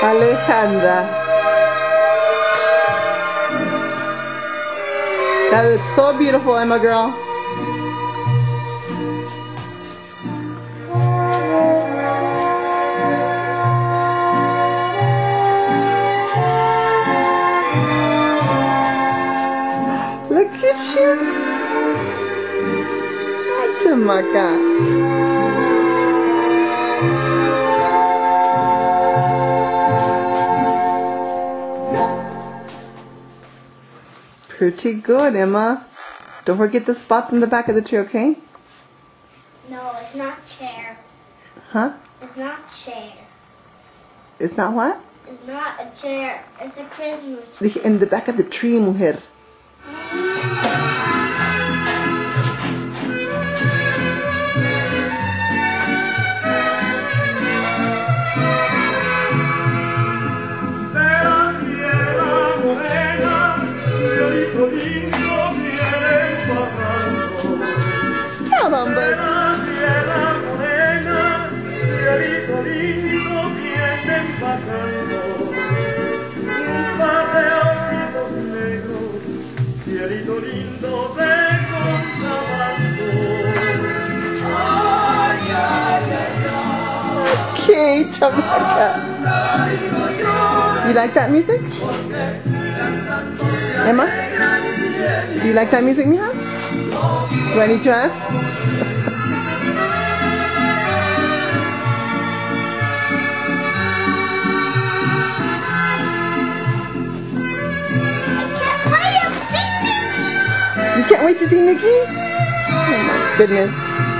Alejandra. That looks so beautiful, Emma girl. Look at you. Ay, Pretty good, Emma. Don't forget the spots in the back of the tree, okay? No, it's not chair. Huh? It's not chair. It's not what? It's not a chair. It's a Christmas tree. In the back of the tree, mujer. You like that music? Emma? Do you like that music, mija? Do I need to ask? Can't wait to see Nicky? Oh my goodness.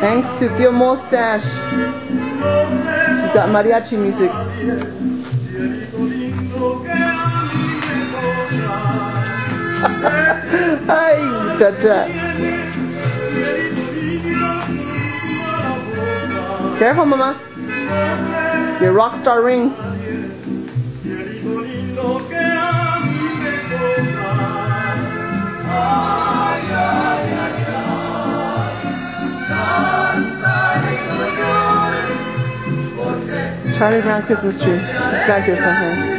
Thanks to Theo Mustache. She's got mariachi music. Ay, muchacha. Careful, mama. Your rock star rings. Charlie Brown Christmas tree. She's back here somewhere.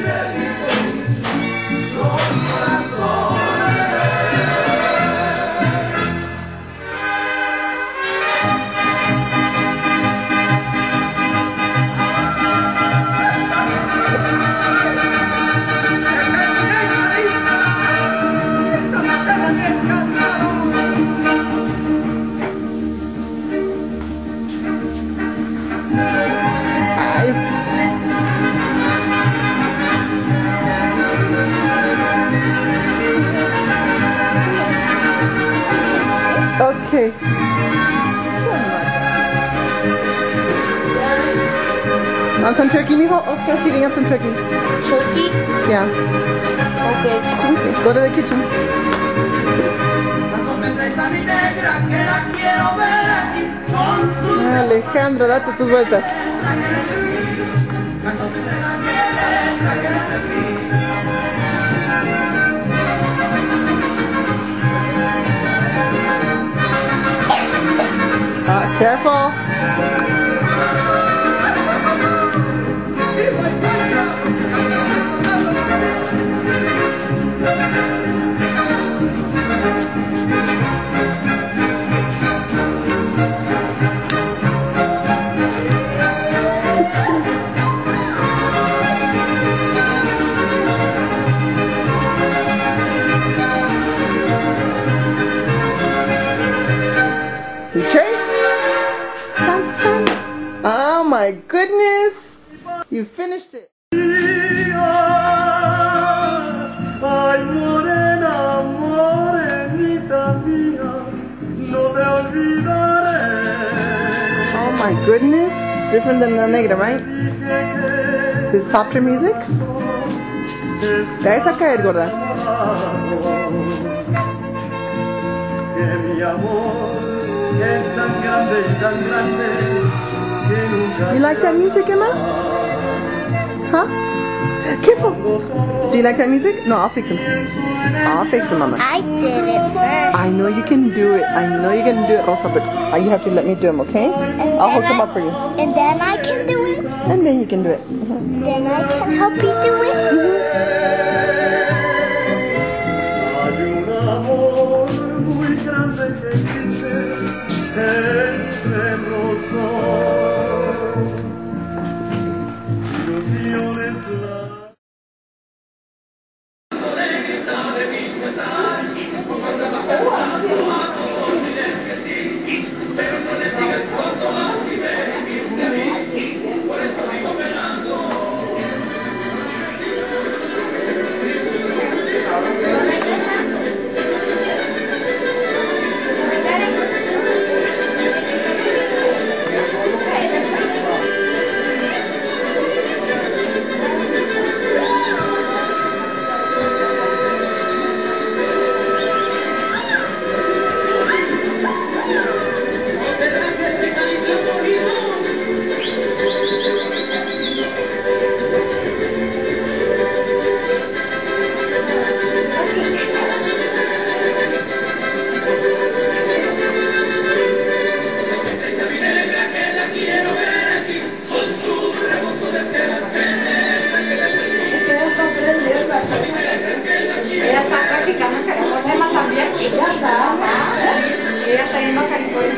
Want some turkey, mijo? Oscar's heating up some turkey. Turkey? Yeah. Okay. Okay. Go to the kitchen. cuando me traes a mi negra que la quiero ver aquí con sus Alejandro, date tus vueltas. Ah, cuando me my goodness. You finished it. Oh my goodness. Different than the negative, right? The softer music. Te vas a caer, gorda. Que mi amor es tan grande y tan grande You like that music, Emma? Huh? Careful. Do you like that music? No, I'll fix him. I'll fix him, Mama. I did it first. I know you can do it. I know you can do it, Rosa, but uh, you have to let me do him, okay? And I'll hook him up for you. And then I can do it. And then you can do it. Mhm. Then I can help you do it. Ilusiones la- aí localizou